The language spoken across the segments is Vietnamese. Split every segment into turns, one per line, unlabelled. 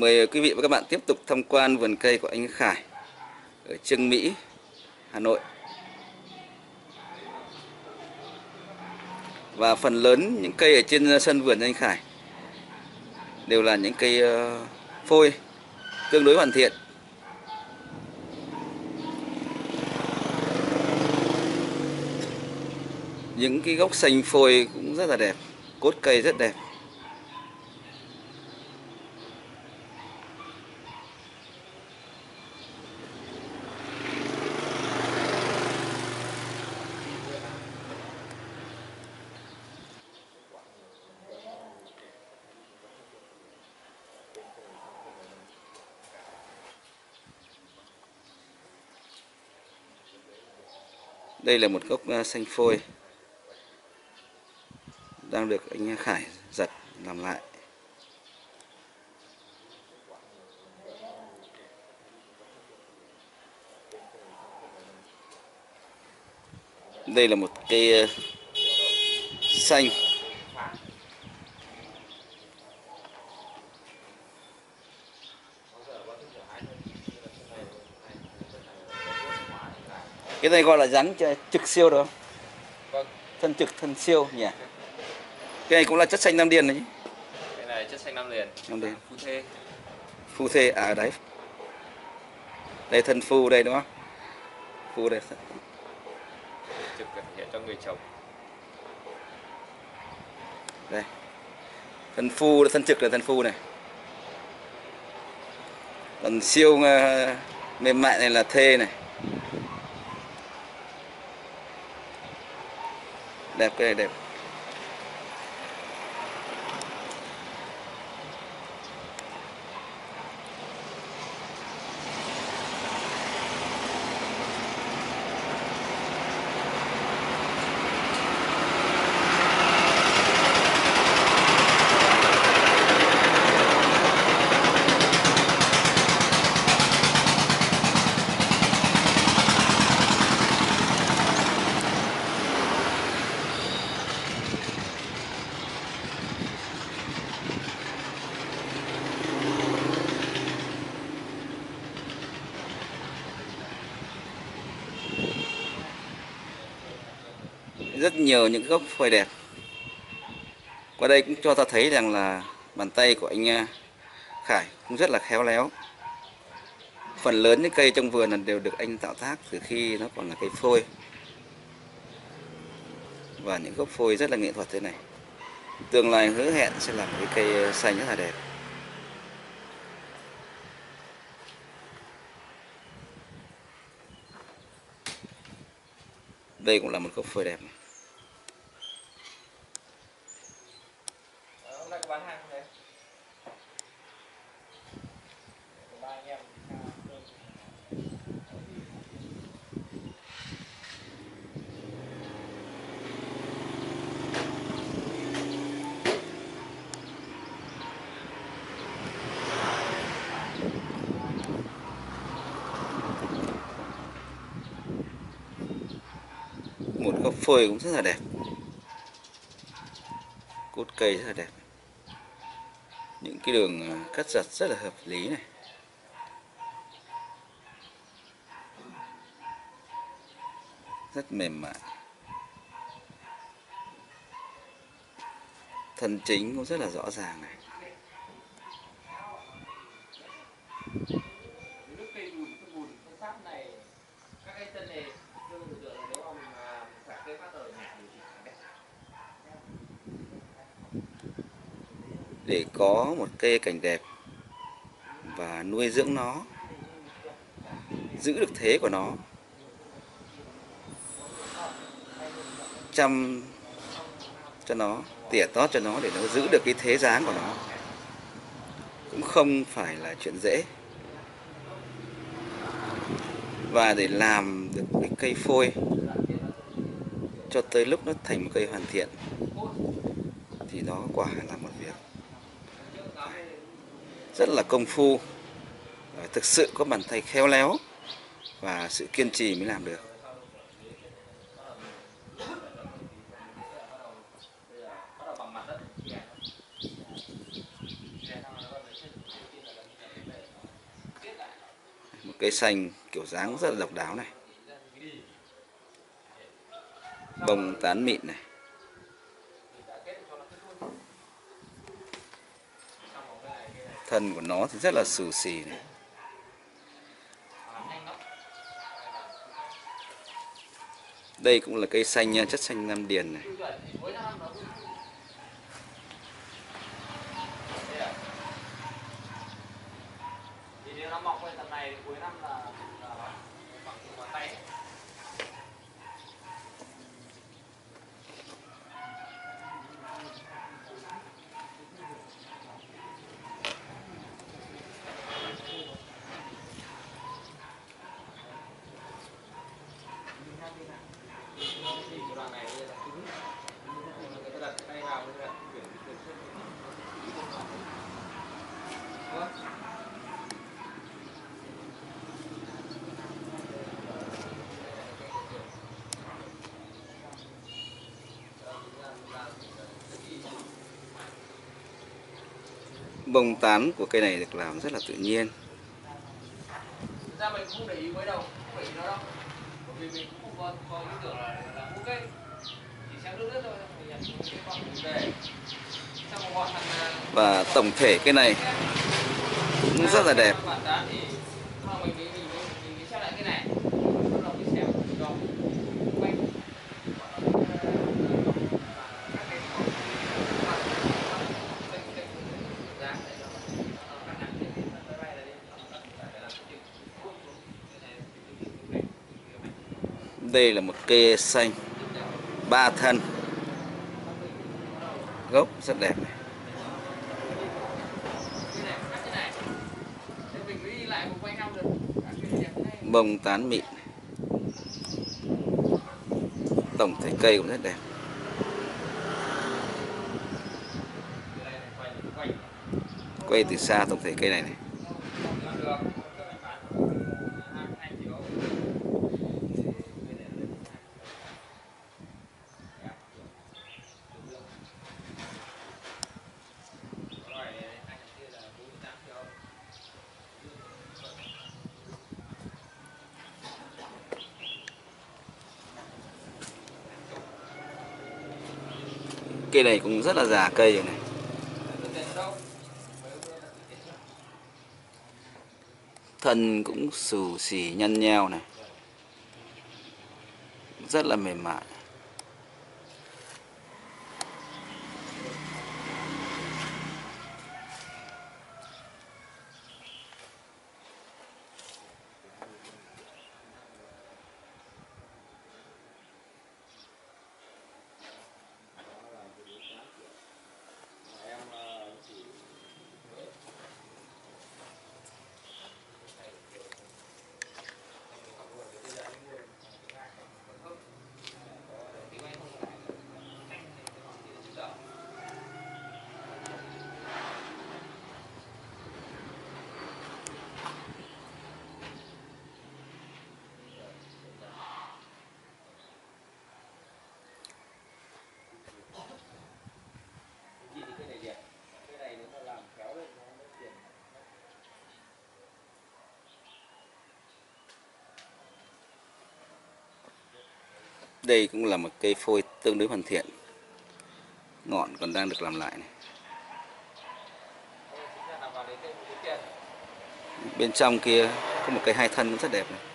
Mời quý vị và các bạn tiếp tục tham quan vườn cây của anh Khải ở Trương Mỹ, Hà Nội. Và phần lớn những cây ở trên sân vườn anh Khải đều là những cây ờ, phôi tương đối hoàn thiện. Những cái gốc xanh phôi cũng rất là đẹp, cốt cây rất đẹp. Đây là một gốc à, xanh phôi đang được anh Khải giật làm lại. Đây là một cây à, xanh cái này gọi là rắn trực siêu được không?
Vâng,
Thân trực, thân siêu nhỉ? Cái này cũng là chất xanh Nam Điền đấy chứ?
cái này chất xanh năm liền.
Năm liền.
Phu thê.
Phu thê à đấy. Đây thân phu đây đúng không? Phu đây.
trực hiện cho người chồng.
Đây. Thân phu, thân trực là thân phu này. Còn siêu ờ, mềm mại này là thê này. Đẹp cái này đẹp. Rất nhiều những gốc phơi đẹp. Qua đây cũng cho ta thấy rằng là bàn tay của anh à, Khải cũng rất là khéo léo. Phần lớn những cây trong vườn là đều được anh tạo tác từ khi nó còn là cây phôi. Và những gốc phôi rất là nghệ thuật thế này. Tương lai hứa hẹn sẽ là một cái cây à, xanh rất là đẹp. Đây cũng là một gốc phôi đẹp này.
Hôm nay có bán hàng đấy. Ba anh em
phơi phôi cũng rất là đẹp. Cốt cây rất là đẹp. Những cái đường à, cắt giật rất là hợp lý này. Rất mềm mại. Thân chính cũng rất là rõ ràng này
Nước cây bùn, cái bùn, cái sáp này, các cái chân này, tôi tưởng tượng là nếu mà mình mà xả cây phát ở nhà thì chỉ đẹp.
để có một cây cảnh đẹp và nuôi dưỡng nó, giữ được thế của nó. Chăm cho nó, tỉa tót cho nó để nó giữ được cái thế dáng của nó. Cũng không phải là chuyện dễ. Và để làm được cái cây phôi, cho tới lúc nó thành một cây hoàn thiện, thì đó quả là một rất là công phu thực sự có bàn tay khéo léo và sự kiên trì mới làm được. Một cây xanh kiểu dáng rất là độc đáo này. Bông tán mịn này. Thân của nó thì rất là xù xì này. Đây cũng là cây xanh nha, chất xanh nam điền này.
Thì nếu nó mọc lên tầm này thì cuối năm là, là nó khoảng chừng ngón tay ấy. Thì cái đoạn này bây giờ là cứng. Người ta đặt cái tay vào, người ta đặt chuyển chuyển xuất. Đúng không?
Bông tán của cây này được làm rất là tự nhiên
ra mình không để ý không để ý nó đâu. Bởi vì mình cũng không có, có ý tưởng là, là mua cây. Chỉ xem nước nước thôi, mình nhặt cái con về.
Và tổng thể cây này cũng rất là đẹp
bản tán thì lúc nào mình mới mình mới mình mới xem lại cái này. Lúc nào mình xem rồi quay
đây là một cây xanh, ba thân. Gốc rất đẹp này. Bông tán mịn tổng thể cây cũng rất đẹp.
Quay
từ xa tổng thể cây này này. Cây này cũng rất là già cây rồi này. Thân cũng xù xì, nhăn nheo này. Rất là mềm mại. Đây cũng là một cây phôi tương đối hoàn thiện. Ngọn còn đang được làm lại này. Bên trong kia có một cây hai thân cũng rất đẹp này.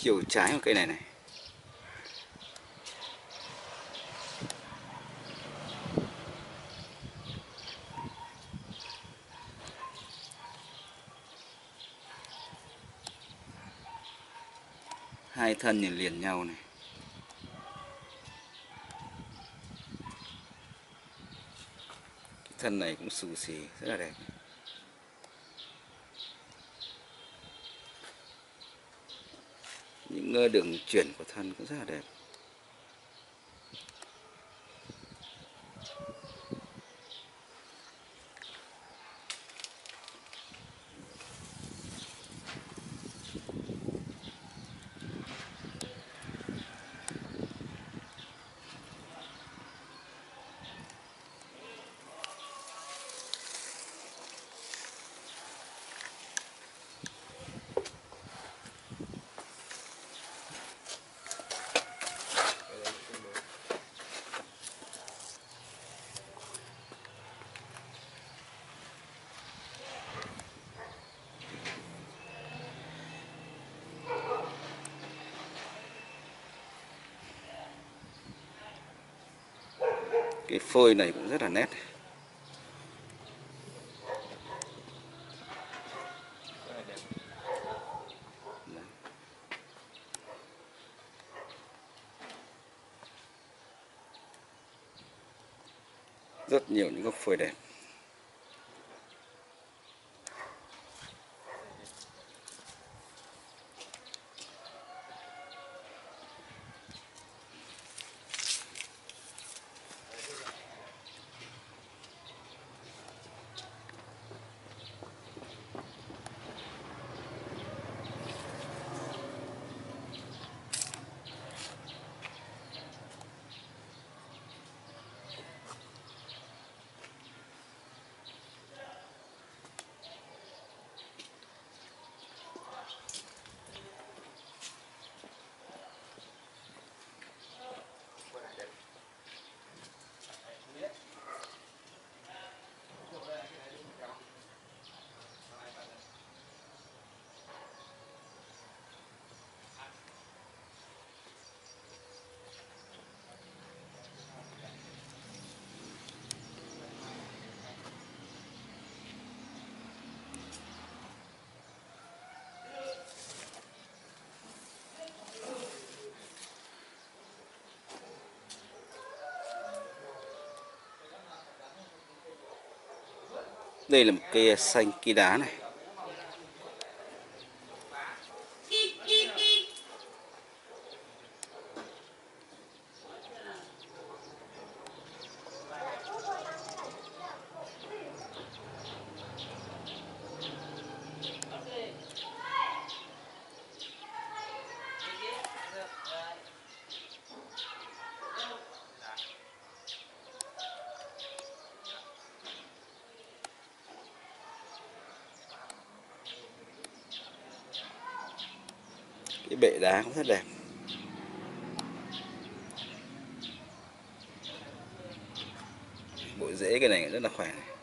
chiều trái của cây này này. Hai thân nhìn liền nhau này.
Thân này cũng xù xì, rất là đẹp. Những ờ, đường chuyển của thân cũng rất là đẹp. Cái phơi này cũng rất là nét.
Rất
nhiều những gốc phơi đẹp. Đây là một cây xanh cây đá này. Bệ đá cũng rất đẹp bộ rễ cái này rất là khỏe này.